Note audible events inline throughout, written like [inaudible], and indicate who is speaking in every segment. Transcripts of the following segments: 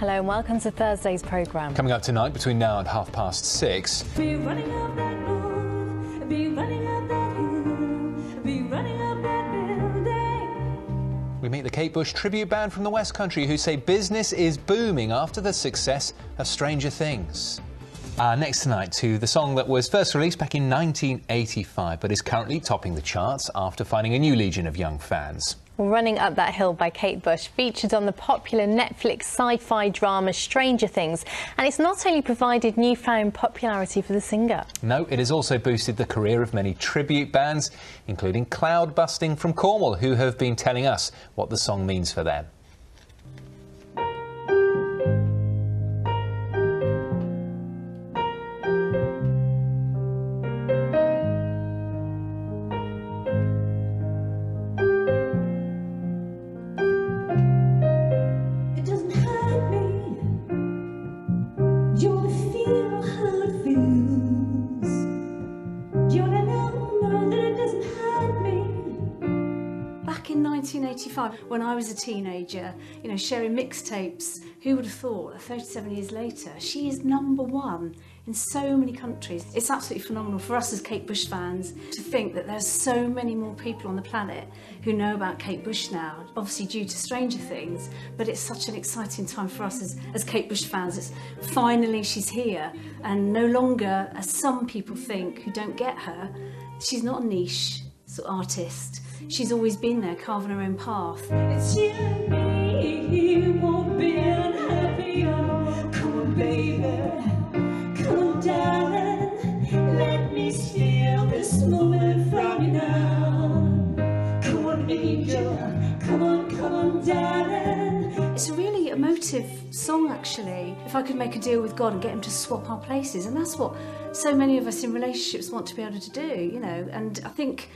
Speaker 1: Hello and welcome to Thursday's programme.
Speaker 2: Coming up tonight between now and half past six.
Speaker 3: Be running up that road, be running up that hill, be running up that building.
Speaker 2: We meet the Kate Bush tribute band from the West Country who say business is booming after the success of Stranger Things. Uh, next tonight to the song that was first released back in 1985 but is currently topping the charts after finding a new legion of young fans.
Speaker 1: Running Up That Hill by Kate Bush featured on the popular Netflix sci-fi drama Stranger Things and it's not only provided newfound popularity for the singer.
Speaker 2: No, it has also boosted the career of many tribute bands, including Cloudbusting from Cornwall, who have been telling us what the song means for them.
Speaker 4: 1985, when I was a teenager, you know, sharing mixtapes, who would have thought 37 years later, she is number one in so many countries. It's absolutely phenomenal for us as Kate Bush fans to think that there's so many more people on the planet who know about Kate Bush now, obviously due to Stranger Things, but it's such an exciting time for us as, as Kate Bush fans. It's finally she's here and no longer, as some people think who don't get her, she's not a niche sort of artist. She's always been there, carving her own path.
Speaker 3: It's you and me. You won't be unhappy. Oh, come on, baby. Come on, darling. Let me steal this moment from you now. Come on, angel. Come on, come on, darling.
Speaker 4: It's a really emotive song, actually. If I could make a deal with God and get him to swap our places, and that's what so many of us in relationships want to be able to do, you know. And I think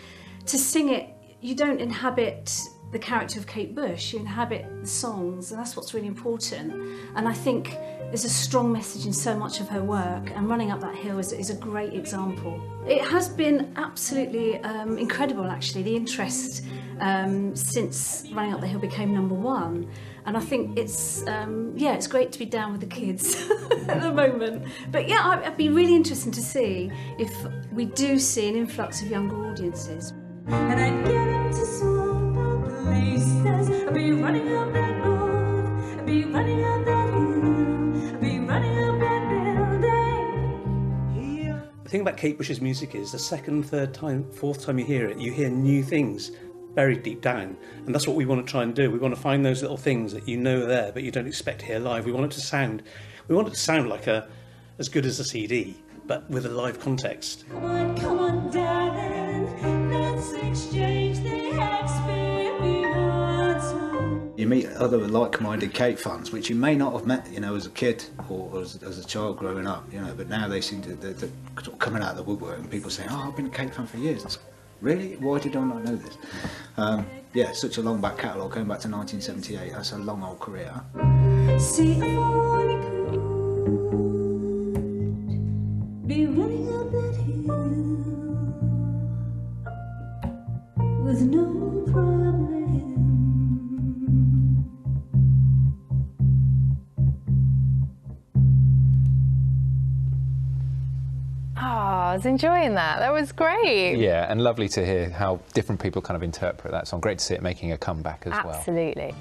Speaker 4: to sing it, you don't inhabit the character of Kate Bush, you inhabit the songs, and that's what's really important. And I think there's a strong message in so much of her work, and Running Up That Hill is, is a great example. It has been absolutely um, incredible, actually, the interest um, since Running Up the Hill became number one. And I think it's, um, yeah, it's great to be down with the kids [laughs] at the moment. But yeah, I- I'd be really interested to see if we do see an influx of younger audiences.
Speaker 3: And I'd get him to the laces. I'd be running up that road. I'd be running up that hill. I'd be running up that building.
Speaker 5: The thing about Kate Bush's music is the second, third time, fourth time you hear it, you hear new things buried deep down. And that's what we want to try and do. We want to find those little things that you know are there but you don't expect to hear live. We want it to sound we want it to sound like a as good as a CD, but with a live context.
Speaker 3: Come on, come on, darling.
Speaker 6: You meet other like-minded Kate fans, which you may not have met, you know, as a kid or as, as a child growing up, you know. But now they seem to they're, they're coming out of the woodwork, and people saying, "Oh, I've been a Kate fan for years." It's, really? Why did I not know this? Um, yeah, such a long back catalogue, going back to 1978. That's a long old career.
Speaker 3: See, I only could be running up that hill with no problem.
Speaker 1: Oh, I was enjoying that. That was great.
Speaker 2: Yeah, and lovely to hear how different people kind of interpret that song. Great to see it making a comeback as well.
Speaker 1: Absolutely.